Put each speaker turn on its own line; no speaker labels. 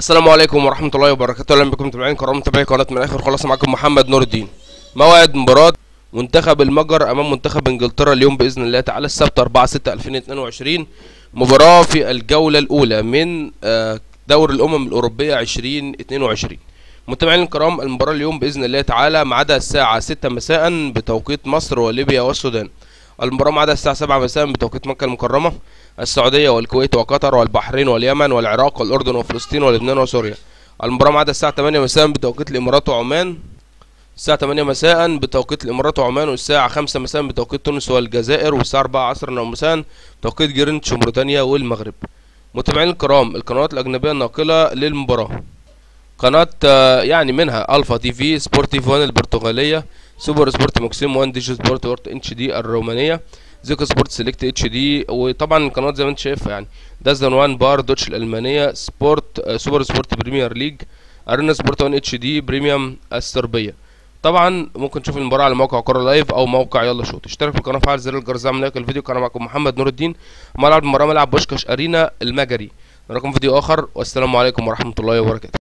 السلام عليكم ورحمة الله وبركاته. أهلا بكم متابعين كرام متابعي قناة من الآخر. خلاص معاكم محمد نور الدين. موعد مباراة منتخب المجر أمام منتخب إنجلترا اليوم بإذن الله تعالى السبت 4 6 2022 مباراة في الجولة الأولى من آه، دوري الأمم الأوروبية 2022 متابعين الكرام المباراة اليوم بإذن الله تعالى ميعادها الساعة 6 مساء بتوقيت مصر وليبيا والسودان. المباراة ميعادها الساعة 7 مساء بتوقيت مكة المكرمة السعودية والكويت وقطر والبحرين واليمن والعراق والأردن وفلسطين ولبنان وسوريا. المباراة ميعادها الساعة 8 مساء بتوقيت الإمارات وعمان الساعة 8 مساء بتوقيت الإمارات وعمان والساعة 5 مساء بتوقيت تونس والجزائر والساعة 4 عصرا مساء بتوقيت جرينتش وموريتانيا والمغرب. متابعين الكرام القنوات الأجنبية الناقلة للمباراة. قناة آه، يعني منها Alfa TV Sport TV One البرتغالية SuperSport Maximo One Digi Sport 4 HD الرومانية Ziggo Sport Select HD وطبعا القنوات زي ما انت شايفها يعني. DAZN One Bar Deutsch الألمانية Sport SuperSport Premier League Arena Sport One HD Premium الصربية طبعا ممكن تشوف المباراة على موقع كورة Live أو موقع يلا Shoot اشترك في القناة وفعل زر الجرس اعمل like الفيديو. كان معكم محمد نور الدين. ملعب المباراة ملعب بوشكاش أرينا المجري. نراكم فيديو آخر والسلام عليكم ورحمة الله وبركاته.